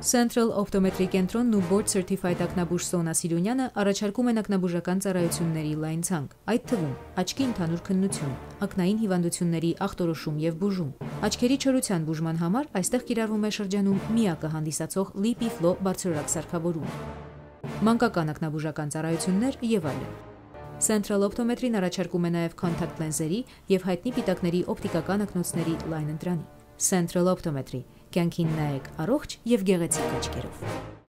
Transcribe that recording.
Central Optometry կենտրոնն ու Board Certified ակնաբուժ Սոնա Սիրունյանը առաջարկում են ակնաբուժական ծառայությունների լայն ցանկ, այդ թվում աչքի ընդհանուր քննություն, ակնային հիվանդությունների ախտորոշում եւ բուժում։ Աչքերի չորության բուժման համար այստեղ կիրառվում է շրջանում միակը հանդիսացող Lipi Flow բարձրորակ սարքավորում։ Մանկական ակնաբուժական ծառայություններ եւ այլն։ Central Optometry-ն առաջարկում է նաև contact lens-երի եւ հայտնի պիտակների օպտիկական ակնոցների լայն ընտրանի։ Central Optometry կյանքին նայեք առողջ եւ գեղեցիկ աչքերով։